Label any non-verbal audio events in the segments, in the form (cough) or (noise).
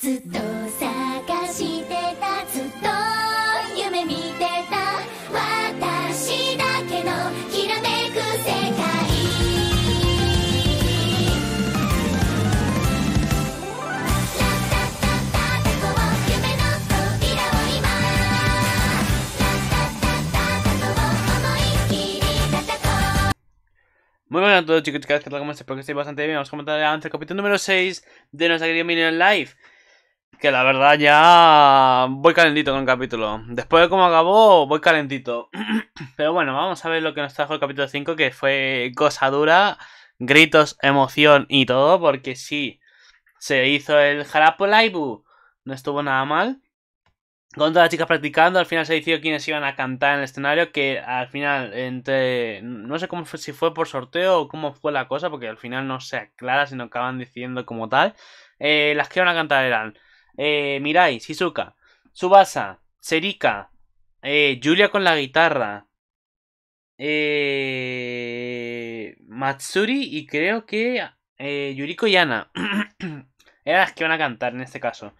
ずっと探してたずっと夢見てた私だけのきらめく世界ラッタッタッタタコ夢の扉を今ラッタッタッタタコ思いっきり叩こう Muy buenas a todos chicos y chicas, ¿qué tal? ¿Cómo estáis? Espero que estéis bastante bien. Vamos a comentar antes el capítulo número 6 de nuestra querida Minion Live. Que la verdad ya voy calentito con el capítulo. Después de cómo acabó, voy calentito. (clears throat) Pero bueno, vamos a ver lo que nos trajo el capítulo 5, que fue cosa dura, gritos, emoción y todo, porque sí, se hizo el Jarapo Live, no estuvo nada mal. Con todas las chicas practicando, al final se decidió quiénes iban a cantar en el escenario, que al final, entre... No sé cómo fue, si fue por sorteo o cómo fue la cosa, porque al final no se aclara, sino acaban diciendo como tal. Eh, las que iban a cantar eran eh, Mirai, Shizuka, Subasa, Serika, eh, Julia con la guitarra, eh, Matsuri y creo que eh, Yuriko y Ana. (clears throat) eran las que iban a cantar en este caso.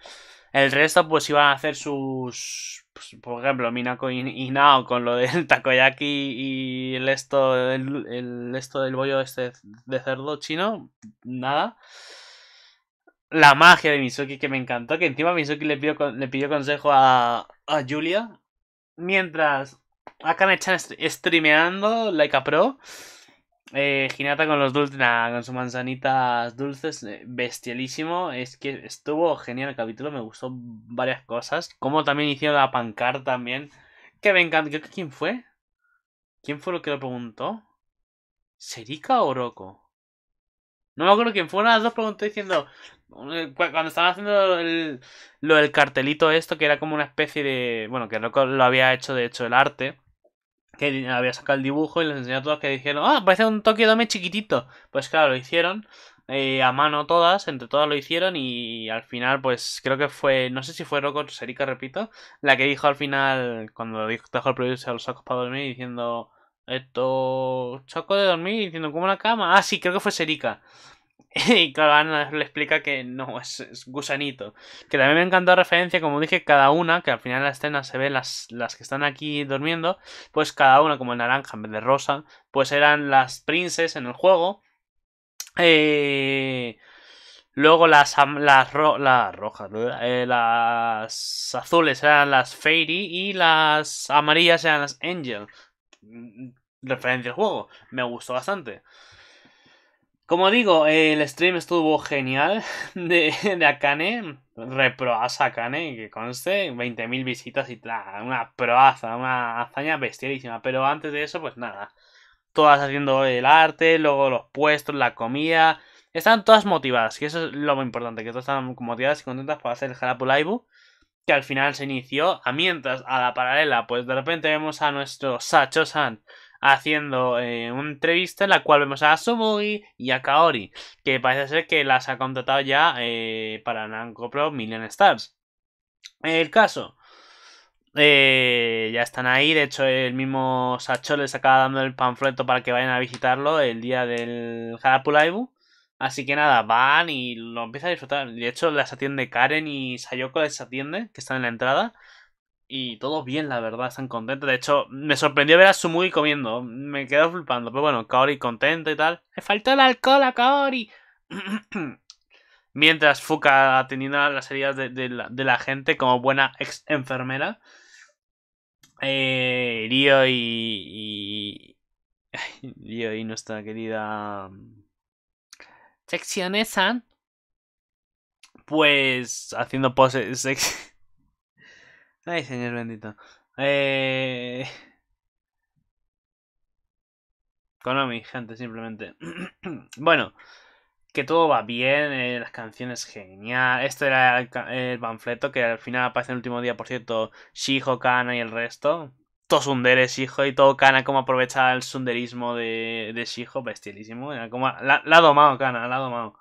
El resto, pues iban a hacer sus. pues, por ejemplo, Minako y, Nao con lo del (laughs) takoyaki y el esto, el esto del bollo este de cerdo chino. Nada. La magia de Mizuki que me encantó. Que encima Mizuki le pidió, le pidió consejo a, a Julia. Mientras Akane-chan streameando like a pro. Eh, con los dulces, nah, con sus manzanitas dulces, eh, bestialísimo. Es que estuvo genial el capítulo, me gustó varias cosas. Como también hicieron la pancar también. Que me encanta. Creo que ¿Quién fue? ¿Quién fue lo que lo preguntó? ¿Serika o Oroko? No me acuerdo quién fue. Una de las dos preguntó diciendo. Eh, cu- Cuando estaban haciendo el- lo del cartelito, esto, que era como una especie de. Bueno, que Oroko lo había hecho, de hecho, el arte que había sacado el dibujo y les enseñó a todos que dijeron, ah, parece un Tokyo Dome chiquitito. Pues claro, lo hicieron eh, a mano todas, entre todas lo hicieron y al final, pues creo que fue, no sé si fue Rocco o Serika, repito, la que dijo al final, cuando trajo el producer los sacos para dormir, diciendo, esto, saco de dormir, diciendo, como una cama. Ah, sí, creo que fue Serika. (laughs) Y claro, Ana le explica que no, es, gusanito. Que también me encantó la referencia, como dije, cada una, que al final en la escena se ven las, las que están aquí durmiendo, pues cada una como el naranja en vez de rosa, pues eran las princes en el juego. Eh, luego las, las, ro- las rojas, eh, las azules eran las fairy y las amarillas eran las angel. Mm, Referencia al juego, me gustó bastante. Como digo, el stream estuvo genial (laughs) de, Akane. Reproasa Akane, que conste, 20.000 visitas y tal. Una proaza, una hazaña bestialísima. Pero antes de eso, pues nada. Todas haciendo el arte, luego los puestos, la comida. Están todas motivadas, y eso es lo más importante, que todas están motivadas y contentas para hacer el Harapu Live. Que al final se inició. A mientras, a la paralela, pues de repente vemos a nuestro Sacho-san haciendo eh, una entrevista en la cual vemos a Sumugi y a Kaori, que parece ser que las ha contratado ya eh, para Namco Pro Million Stars. El caso, eh, ya están ahí, de hecho el mismo Sacho les acaba dando el panfleto para que vayan a visitarlo el día del Harapu Live. Así que nada, van y lo empiezan a disfrutar. De hecho, les atiende Karen y Sayoko les atiende, que están en la entrada. Y todo bien, la verdad, están contentos. De hecho, me sorprendió ver a Sumui comiendo. Me quedo flipando. Pero bueno, Kaori contento y tal. ¡Me faltó el alcohol a Kaori! (clears throat) Mientras Fuka atendiendo las heridas de, la, gente como buena ex enfermera. Eh, Ryo y. y... Ryo y nuestra querida. Seccionesan. Pues haciendo poses. Ay, señor bendito. Eh... (laughs) Konami, gente, simplemente. (clears throat) bueno, que todo va bien, eh, las canciones genial. Este era el, panfleto que al final aparece en el último día, por cierto, Shijo, Kana y el resto. Todo sundere Shijo y todo Kana como aprovecha el sunderismo de, de Shijo, bestialísimo. Era como, la, la ha Kana, la ha domado.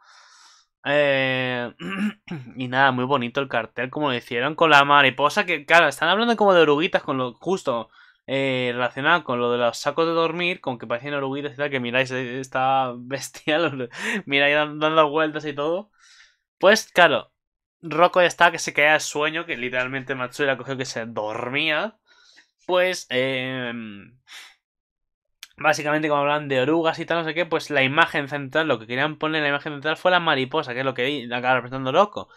Eh, (clears throat) y nada, muy bonito el cartel, como lo hicieron con la mariposa, que claro, están hablando como de oruguitas, con lo justo eh, relacionado con lo de los sacos de dormir, con que parecían oruguitas y tal, que miráis, eh, está (laughs) bestial, (laughs) miráis dan- dando vueltas y todo. Pues claro, Rocco ya estaba que se caía al sueño, que literalmente Matsuri la cogió que se dormía. Pues, eh, básicamente, como hablan de orugas y tal, no sé qué, pues la imagen central, lo que querían poner en la imagen central fue la mariposa, que es lo que acaba representando Rocco.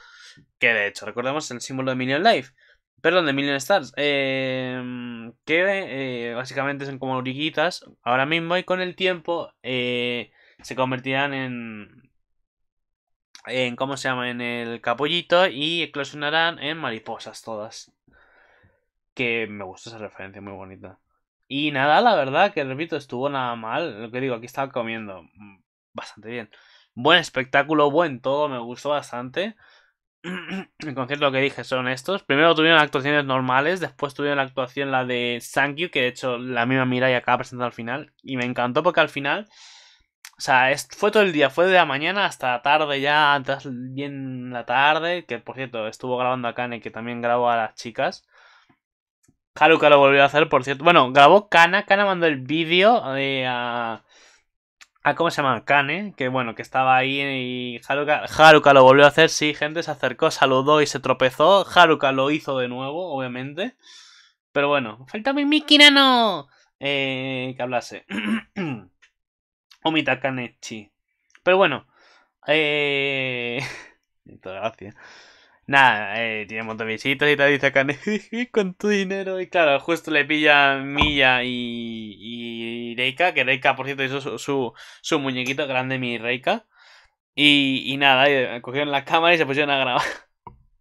Que de hecho, recordemos el símbolo de Minion Life. Perdón, de Million Stars. Eh, que eh, básicamente son como horiguitas ahora mismo y con el tiempo eh, se convertirán en. en ¿Cómo se llama? En el capullito y eclosionarán en mariposas todas. Que me gusta esa referencia, muy bonita. Y nada, la verdad, que repito, estuvo nada mal. Lo que digo, aquí estaba comiendo mm, bastante bien. Buen espectáculo, buen todo, me gustó bastante. (clears throat) el concierto que dije son estos. Primero tuvieron actuaciones normales, después tuvieron la actuación la de Thank You, que de hecho la misma Mirai acaba presentando al final. Y me encantó porque al final, o sea, es, fue todo el día, fue de la mañana hasta la tarde ya, antes bien la tarde, que por cierto estuvo grabando a Kane, que también grabó a las chicas. Haruka lo volvió a hacer, por cierto. Bueno, grabó Kana, Kana mandó el vídeo eh, a... a... ¿Cómo se llama? Kane, que bueno, que estaba ahí y Haruka, Haruka lo volvió a hacer, sí, gente, se acercó, saludó y se tropezó. Haruka lo hizo de nuevo, obviamente. Pero bueno, falta mi Miki Nano. Eh, que hablase. (clears throat) Omita Kanechi. Pero bueno. Eh... (laughs) Gracias. Nada, eh, tiene un montón de visitas y tal, dice Kane, (laughs) con tu dinero. Y claro, justo le pilla Milla y, y Reika, que Reika, por cierto, hizo su, su, muñequito grande, mi Reika. Y, y nada, y cogieron la cámara y se pusieron a grabar.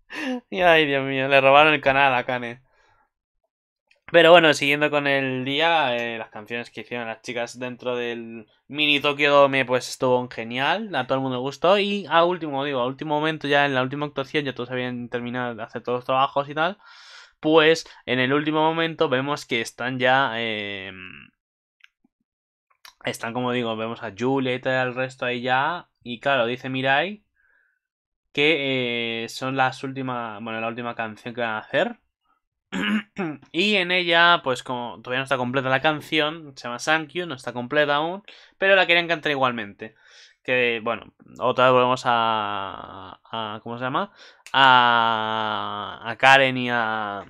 (laughs) y ay, Dios mío, le robaron el canal a Kane. Pero bueno, siguiendo con el día, eh, las canciones que hicieron las chicas dentro del mini Tokyo Dome, pues estuvo genial, a todo el mundo le gustó. Y a último, digo, a último momento, ya en la última actuación, ya todos habían terminado de hacer todos los trabajos y tal. Pues en el último momento vemos que están ya. Eh, están, como digo, vemos a Julia y todo el resto ahí ya. Y claro, dice Mirai que eh, son las últimas. Bueno, la última canción que van a hacer. (clears throat) y en ella, pues como todavía no está completa la canción, se llama Sankyu, no está completa aún, pero la querían cantar igualmente. Que bueno, otra vez volvemos a, a ¿cómo se llama? A, Karen y a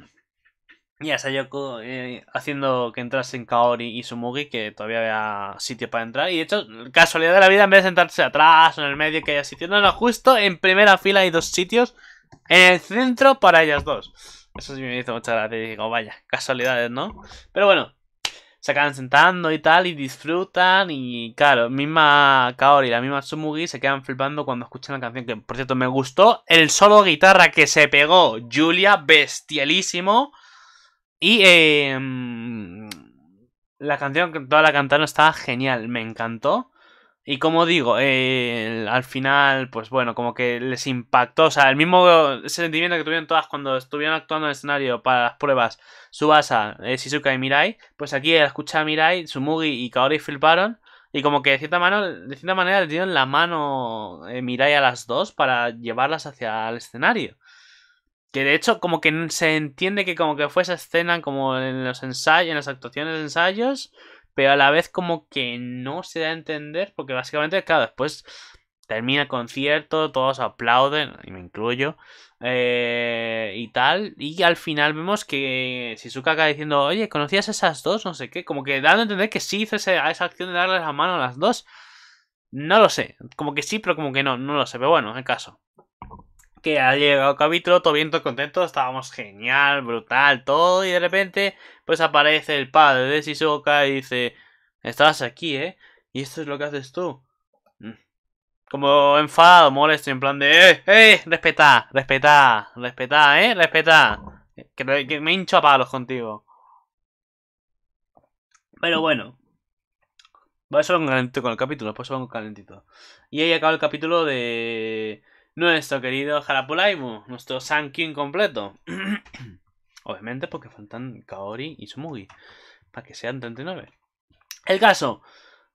y a Sayoko eh, haciendo que entrasen Kaori y Sumugi, que todavía había sitio para entrar. Y de hecho, casualidad de la vida, en vez de sentarse atrás o en el medio que haya sitio, no, no, justo en primera fila hay dos sitios en el centro para ellas dos. Eso sí me hizo mucha gracia. Y digo, vaya, casualidades, ¿no? Pero bueno, se acaban sentando y tal, y disfrutan. Y claro, misma Kaori y la misma Tsumugi se quedan flipando cuando escuchan la canción. Que por cierto, me gustó el solo guitarra que se pegó Julia, bestialísimo. Y eh, la canción que toda la cantaron estaba genial, me encantó. Y como digo, eh, al final, pues bueno, como que les impactó. O sea, el mismo sentimiento que tuvieron todas cuando estuvieron actuando en el escenario para las pruebas, Subasa, eh, Shizuka y Mirai. Pues aquí al a Mirai, Tsumugi y Kaori fliparon. Y como que de cierta, mano, de cierta manera le dieron la mano eh, Mirai a las dos para llevarlas hacia el escenario. Que de hecho, como que se entiende que como que fue esa escena como en los ensayos, en las actuaciones de ensayos pero a la vez como que no se da a entender, porque básicamente, claro, después termina el concierto, todos aplauden, y me incluyo, eh, y tal, y al final vemos que Shizuka acaba diciendo, oye, ¿conocías esas dos? No sé qué, como que dando a entender que sí hizo esa, esa acción de darle la mano a las dos. No lo sé, como que sí, pero como que no, no lo sé, pero bueno, el caso que ha llegado el capítulo, todo bien, todo contento, estábamos genial, brutal, todo, y de repente, pues aparece el padre de Shizuka y dice, estabas aquí, ¿eh? Y esto es lo que haces tú. Mm. Como enfadado, molesto, en plan de, eh, eh, respetá, respetá, respetá, eh, respetá. Que, me hincho a palos contigo. Pero bueno. Voy a ser un calentito con el capítulo, después un calentito. Y ahí acaba el capítulo de nuestro querido Harapulaimu, nuestro Sankyu incompleto. (clears throat) Obviamente porque faltan Kaori y Sumugi, para que sean 39. El caso,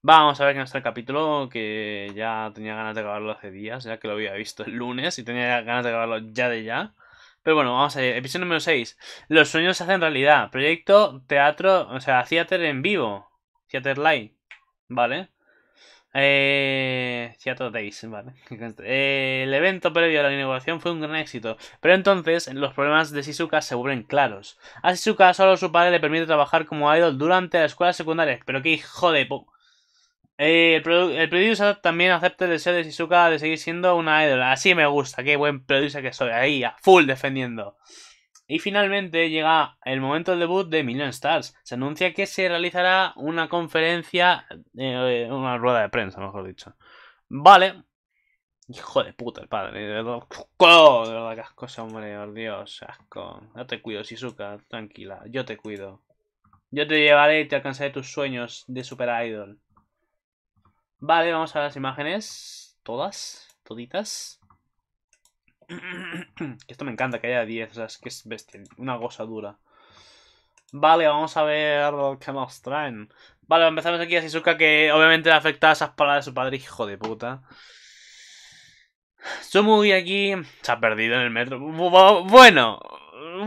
vamos a ver que nuestro capítulo, que ya tenía ganas de acabarlo hace días, ya que lo había visto el lunes y tenía ganas de acabarlo ya de ya. Pero bueno, vamos a ver. Episodio número 6. Los sueños se hacen realidad. Proyecto teatro, o sea, theater en vivo. Theater live. ¿Vale? Eh, Days, vale. (laughs) Eh, el evento previo a la inauguración fue un gran éxito, pero entonces los problemas de Shizuka se vuelven claros. A Shizuka solo su padre le permite trabajar como idol durante la escuela secundaria, pero qué hijo de. Eh, el, produ- el producer también acepta el deseo de Shizuka de seguir siendo una idol. Así me gusta, qué buen producer que soy. Ahí, a full defendiendo. Y finalmente llega el momento del debut de Million Stars. Se anuncia que se realizará una conferencia, eh, una rueda de prensa, mejor dicho. Vale. Hijo de puta, el padre. ¡Oh! de verdad, asco hombre, Dios, asco. Yo te cuido, Shizuka, tranquila, yo te cuido. Yo te llevaré y te alcanzaré tus sueños de super idol. Vale, vamos a las imágenes. Todas, toditas. (clears throat) Esto me encanta que haya 10, o sea, es que es bestia, una cosa dura. Vale, vamos a ver qué nos traen. Vale, empezamos aquí a Shizuka que obviamente le afecta a esas palabras de su padre, hijo de puta. Sumugi aquí se ha perdido en el metro. Bu- bu- Bueno,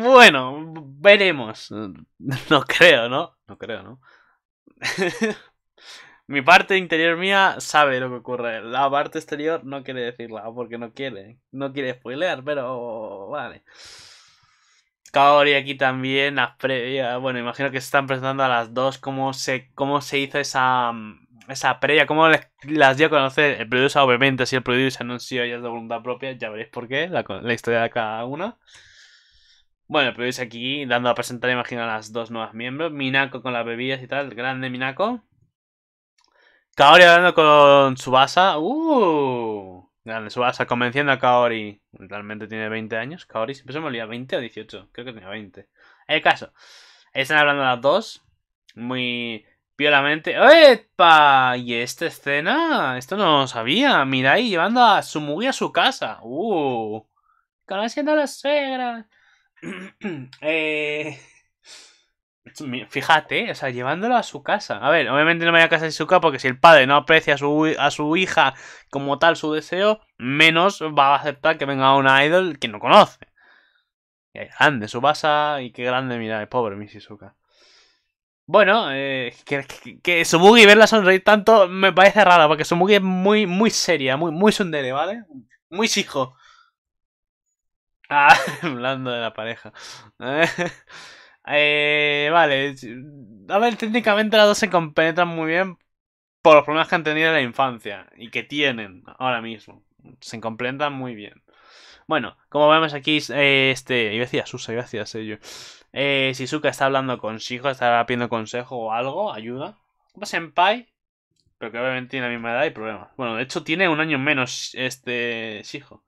bueno, veremos. (laughs) No creo, ¿no? No creo, ¿no? (laughs) Mi parte interior mía sabe lo que ocurre. La parte exterior no quiere decirla porque no quiere. No quiere spoilear, pero vale. Kaori aquí también. las previa- Bueno, imagino que se están presentando a las dos cómo se, cómo se hizo esa, esa previa, cómo les- las dio a conocer el producer, obviamente, si el producer anunció ellas de voluntad propia, ya veréis por qué, la, historia de cada una. Bueno, el producer aquí dando a presentar, imagino, a las dos nuevas miembros. Minako con las bebidas y tal, grande Minako. Kaori hablando con Subasa. ¡Uh! Grande Subasa, convenciendo a Kaori. Realmente tiene 20 años. Kaori siempre se me olvida, 20 o 18. Creo que tenía 20. El caso. Están hablando las dos. Muy piolamente. ¡Epa! ¿Y esta escena? Esto no lo sabía. Mirai llevando a Sumugi a su casa. ¡Uh! Conociendo a la suegra. (clears throat) eh... Fíjate, o sea, llevándolo a su casa. A ver, obviamente no me a casa de Shizuka porque si el padre no aprecia a su, a su hija como tal su deseo, menos va a aceptar que venga una idol que no conoce. Es grande su basa y qué grande, mira, pobre mi. Bueno, eh, que, que, que verla sonreír tanto me parece raro porque Sumugi es muy, muy seria, muy, muy sundere, ¿vale? Muy hijo. Ah, (laughs) hablando de la pareja. (laughs) Eh, vale. A ver, técnicamente las dos se compenetran muy bien por los problemas que han tenido en la infancia y que tienen ahora mismo. Se complementan muy bien. Bueno, como vemos aquí, eh, este. Iba a decir Susa, iba a decir Seiyu. Eh, Shizuka está hablando con Shijo, está pidiendo consejo o algo, ayuda. Como Senpai, pero que obviamente tiene la misma edad y problemas. Bueno, de hecho tiene un año menos este Shijo.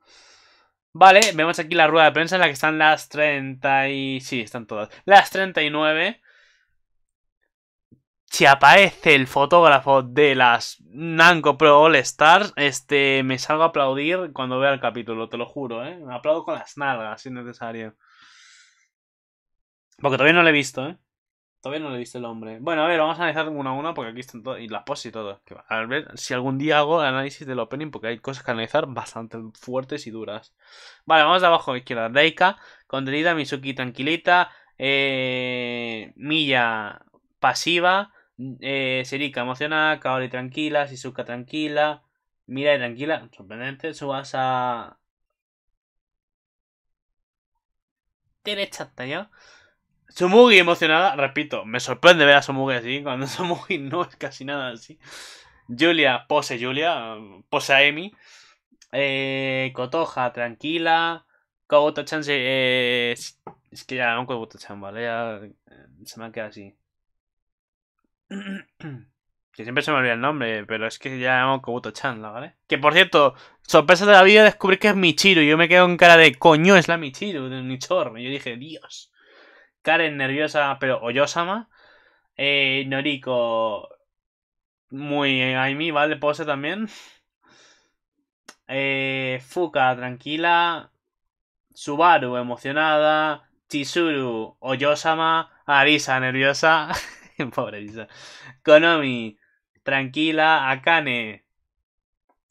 Vale, vemos aquí la rueda de prensa en la que están las 30 y... Sí, están todas. Las 39. Si aparece el fotógrafo de las Namco Pro All Stars, este, me salgo a aplaudir cuando vea el capítulo, te lo juro, ¿eh? Me aplaudo con las nalgas, si es necesario. Porque todavía no lo he visto, ¿eh? Todavía no lo he visto el hombre. Bueno, a ver, vamos a analizar uno a uno porque aquí están todos. Y las poses y todo. Que a ver si algún día hago el análisis del opening porque hay cosas que analizar bastante fuertes y duras. Vale, vamos de abajo a la izquierda. Reika, contenida, Mizuki tranquilita. Eh, Milla pasiva. Eh, Serika emocionada. Kaori tranquila. Shizuka tranquila. Mirai tranquila. Sorprendente. Subasa. Derecha hasta yo. Sumugi emocionada, repito, me sorprende ver a Sumugi así, cuando (laughs) Sumugi no es casi nada así. Julia, pose Julia, pose Amy. Eh, Kotoja, tranquila. Kobuto-chan se... Eh, es que ya no Kobuto-chan, ¿vale? Eh, se me ha quedado así. (clears throat) Que siempre se me olvida el nombre, pero es que ya llamo Kobuto-chan, ¿vale? Que por cierto, sorpresa de la vida descubrir que es Michiru. Yo me quedo con cara de coño, es la Michiru, de Nichor. Y yo dije, Dios. Karen nerviosa, pero Oyosama. Eh, Noriko. Muy Aimi, ¿vale? Pose también. Eh, Fuka, tranquila. Subaru, emocionada. Chizuru, Oyosama. Arisa, nerviosa. (laughs) Pobre Arisa. Konomi, tranquila. Akane,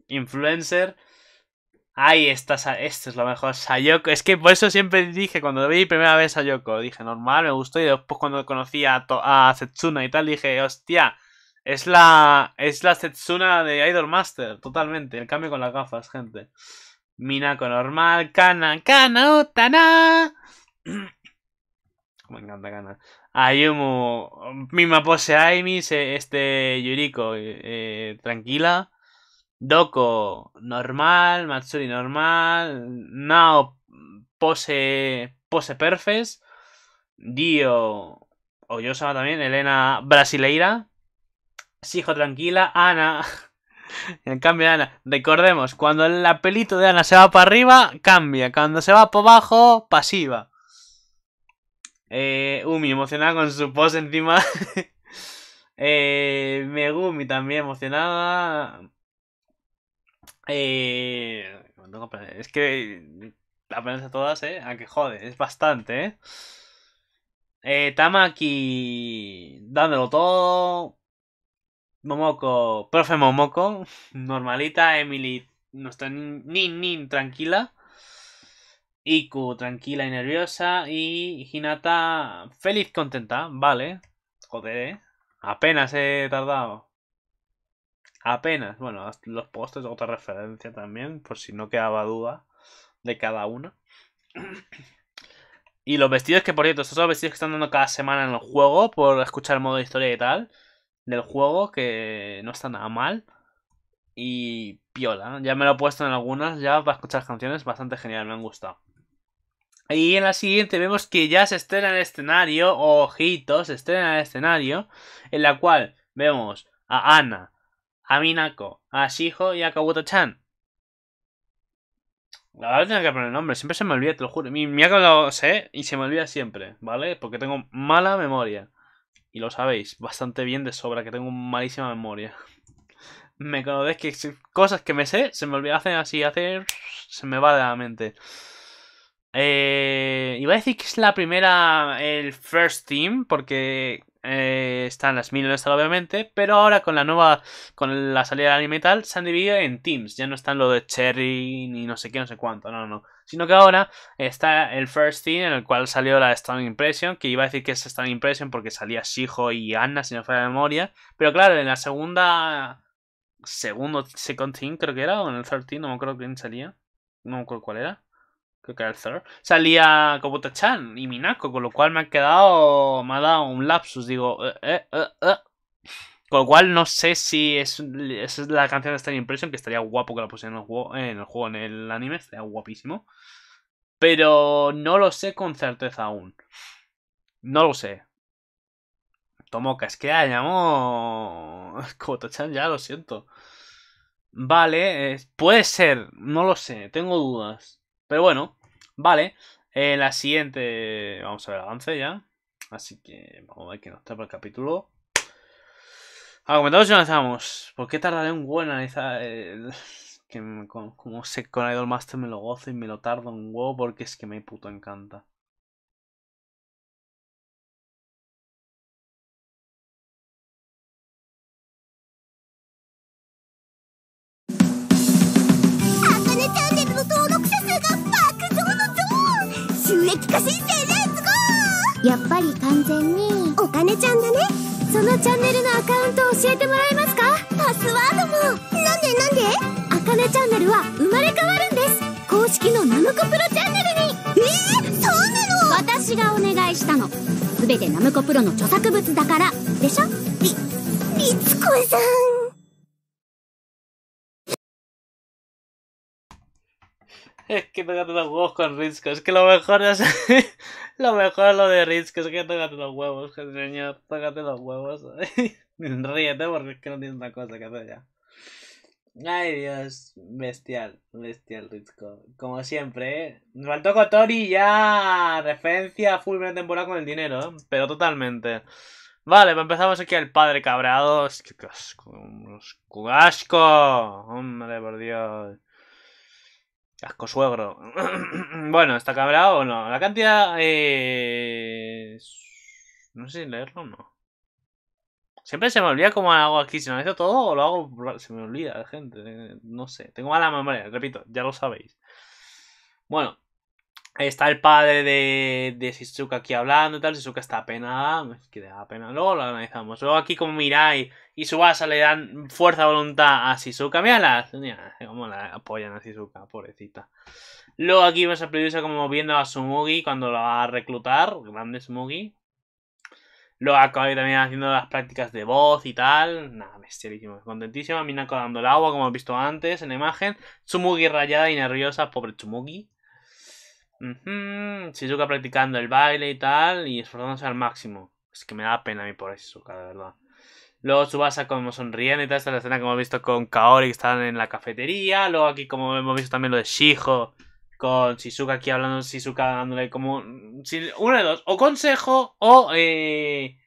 influencer. Ahí está, esto es lo mejor. Sayoko, es que por eso siempre dije, cuando vi primera vez Sayoko, dije normal, me gustó. Y después cuando conocí a, To- a Setsuna y tal, dije, hostia, Es la. Es la Setsuna de Idol Master, totalmente. El cambio con las gafas, gente. Minako normal, Kana, Kana, Utana. (clears throat) Me encanta Kana. Ayumu, misma pose Aimi, este Yuriko, eh, eh, tranquila. Doko, normal, Matsuri normal, Nao, pose, pose perfect. Dio, Oyosama también, Elena brasileira. Sijo tranquila, Ana. (laughs) En cambio, Ana, recordemos, cuando el apelito de Ana se va para arriba, cambia. Cuando se va para abajo, pasiva. Eh, Umi emocionada con su pose encima. (laughs) eh, Megumi también emocionada. Eh, es que aprenderse todas, ¿eh? A que jode, es bastante, ¿eh? Eh, Tamaki dándolo todo. Momoko, profe Momoko, normalita. Emily, nuestra nin nin tranquila. Iku, tranquila y nerviosa. Y Hinata, feliz, contenta. Vale. Joder, ¿eh? Apenas he tardado. Apenas. Bueno, los postes, otra referencia también, por si no quedaba duda de cada una. Y los vestidos que, por cierto, estos son los vestidos que están dando cada semana en el juego, por escuchar el modo de historia y tal, del juego, que no está nada mal. Y piola, ya me lo he puesto en algunas, ya para escuchar canciones, bastante genial, me han gustado. Y en la siguiente vemos que ya se estrena el escenario, ojitos, se estrena el escenario, en la cual vemos a Ana, a Minako, a Shijo y a Kabuto-chan. La verdad tengo que poner el nombre, siempre se me olvida, te lo juro. Mi, que lo sé y se me olvida siempre, ¿vale? Porque tengo mala memoria. Y lo sabéis, bastante bien de sobra, que tengo malísima memoria. (laughs) Me conocéis que cosas que me sé, se me olvida hacer así, hacer. Se me va de la mente. Eh, iba a decir que es la primera, el first team, porque eh, están las mil obviamente, pero ahora con la nueva, con la salida del anime y se han dividido en teams, ya no están lo de Cherry ni no sé qué, no sé cuánto, no, no, sino que ahora está el first team en el cual salió la Strong Impression, que iba a decir que es Strong Impression porque salía Shijo y Anna, si no fuera de memoria, pero claro, en la segunda, segundo, second team creo que era, o en el third team, no me acuerdo quién salía, no me acuerdo cuál era. Que era third. Salía Kobuta-chan y Minako, con lo cual me ha quedado. Me ha dado un lapsus. Digo, eh, eh, eh. Con lo cual no sé si es, es la canción de Star Impression, que estaría guapo que la pusieran en el juego, en el, anime, estaría guapísimo. Pero no lo sé con certeza aún. No lo sé. Tomoka, es que ya llamo. (laughs) Kobuta-chan, ya lo siento. Vale, puede ser, no lo sé, tengo dudas. Pero bueno, vale. Eh, la siguiente. Vamos a ver el avance ya. Así que vamos a ver qué nos trae por el capítulo. A comentarios y avanzamos. ¿Por qué tardaré un huevo en analizar? el- (laughs) Que me- con- como sé con Idol Master me lo gozo y me lo tardo un huevo porque es que me puto encanta. 申請レッツゴー！やっぱり完全にお金ちゃんだね。そのチャンネルのアカウント教えてもらえますか？パスワードも？なんでなんで？あかねチャンネルは生まれ変わるんです。公式のナムコプロチャンネルに。えー、そうなの？私がお願いしたの。全てナムコプロの著作物だから。でしょ？りりつこさん Es (laughs) que tócate los huevos con Ritzko. Es que lo mejor es. (laughs) lo mejor es lo de Ritzko. Es que tócate los huevos, señor. Tócate los huevos. (laughs) Ríete porque es que no tienes otra cosa que hacer ya. Ay, Dios. Bestial. Bestial, Ritzko. Como siempre, ¿eh? Me faltó Kotori ya. Referencia a full temporada con el dinero, ¿eh? Pero totalmente. Vale, pues empezamos aquí el padre cabreado. Qué asco. ¡Qué asco! Hombre, por Dios. Asco suegro. (clears throat) bueno, ¿está cabreado o no? La cantidad es... No sé si leerlo o no. Siempre se me olvida cómo hago aquí. Si lo hizo todo o lo hago... Se me olvida, gente. No sé. Tengo mala memoria, repito. Ya lo sabéis. Bueno. Está el padre de, de Shizuka aquí hablando y tal. Shizuka está apenada. Es que da pena. Luego lo analizamos. Luego aquí como Mirai y Subasa le dan fuerza de voluntad a Shizuka. Mírala. Mira cómo la apoyan a Shizuka. Pobrecita. Luego aquí vemos a Producer como viendo a Sumugi cuando lo va a reclutar. Grande Sumugi. Luego acaba también haciendo las prácticas de voz y tal. Nada, bestialísimo. Contentísima. Minako dando el agua, como hemos visto antes en la imagen. Tsumugi rayada y nerviosa. Pobre Tsumugi. Uh Shizuka practicando el baile y tal. Y esforzándose al máximo. Es que me da pena a mí por Shizuka, de verdad. Luego Tsubasa como sonriendo y tal. Esta es la escena que hemos visto con Kaori que están en la cafetería. Luego aquí como hemos visto también lo de Shijo con Shizuka aquí hablando, Shizuka dándole como uno de dos, o consejo o, eh,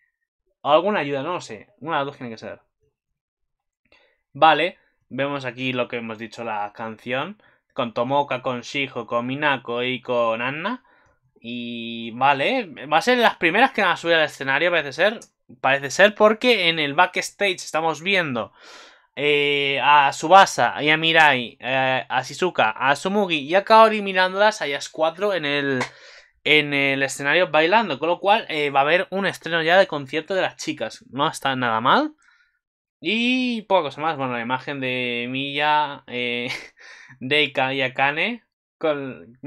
o alguna ayuda, no lo sé, una de las dos tiene que ser. Vale, vemos aquí lo que hemos dicho la canción, con Tomoka, con Shijo, con Minako y con Anna. Y vale, va a ser las primeras que van a subir al escenario, parece ser. Parece ser porque en el backstage estamos viendo eh, a Subasa a Mirai, eh, a Shizuka, a Sumugi y a Kaori mirándolas a ellas cuatro en el, en el escenario bailando. Con lo cual eh, va a haber un estreno ya de concierto de las chicas. No está nada mal. Y poca cosa más. Bueno, la imagen de Milla, (laughs) Deika y Akane. Con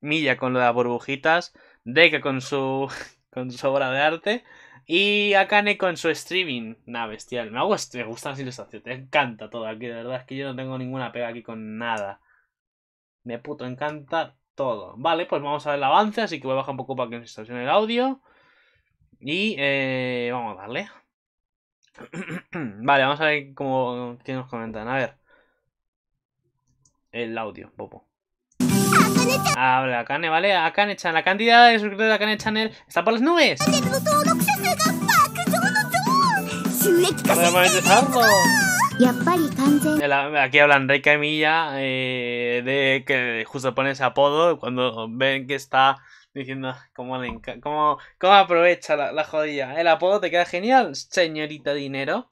Milla con lo de las burbujitas. Deika con su, (laughs) con su obra de arte. Y Akane con su streaming. Nada, bestial. Me, gusta, me gustan las ilustraciones. Te encanta todo aquí, de verdad. Es que yo no tengo ninguna pega aquí con nada. Me puto encanta todo. Vale, pues vamos a ver el avance. Así que voy a bajar un poco para que se estacione el audio. Y eh, vamos a darle. (clears throat) vale, vamos a ver cómo, qué nos comentan. A ver. El audio, Popo. Habla Akane, ¿vale? Akane-chan, la cantidad de suscriptores de Akane Channel está por las nubes. Aquí hablan Reika y eh, de que justo pone ese apodo cuando ven que está diciendo cómo, cómo, cómo aprovecha la, la, jodilla. El apodo te queda genial, señorita dinero.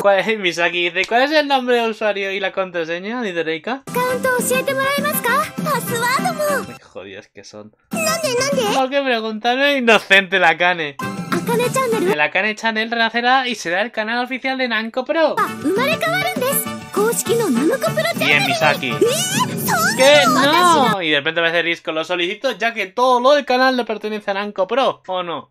¿Cuál es Misaki? Dice, ¿cuál es el nombre de usuario y la contraseña? Dice Reika. Jodidas que son. ¿Por qué preguntarme? Inocente la Kane. El Akane Channel renacerá y será el canal oficial de Nanko Pro. Bien, Misaki. ¿Qué? No. Y de repente va a hacer Risco. Lo solicito ya que todo lo del canal le pertenece a Nanko Pro. ¿O no?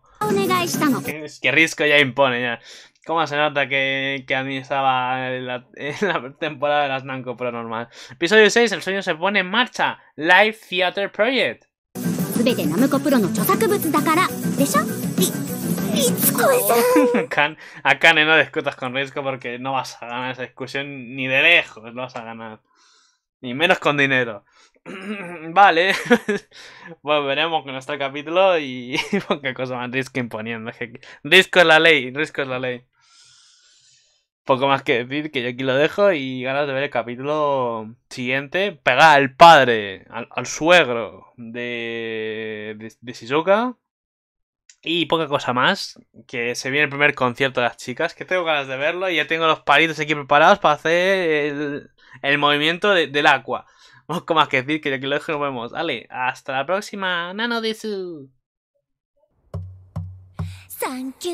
Es que Risco ya impone ya. ¿Cómo se nota que, que administraba en la, (laughs) en la temporada de las Nanko Pro normal? Episodio 6, el sueño se pone en marcha. Live Theater Project. (laughs) a Kane no discutas con Risco porque no vas a ganar esa discusión ni de lejos, no vas a ganar. Ni menos con dinero. (clears throat) vale. (laughs) bueno, veremos con este capítulo y (laughs) qué cosa más Risco imponiendo. Risco es la ley, Risco es la ley. Poco más que decir, que yo aquí lo dejo y ganas de ver el capítulo siguiente. Pegar al padre, al, suegro de, de, de Shizuka y poca cosa más, que se viene el primer concierto de las chicas, que tengo ganas de verlo y ya tengo los palitos aquí preparados para hacer el movimiento del agua. (laughs) Poco más que decir que aquí lo dejo vemos. Vale, hasta la próxima. Nano desu. Thank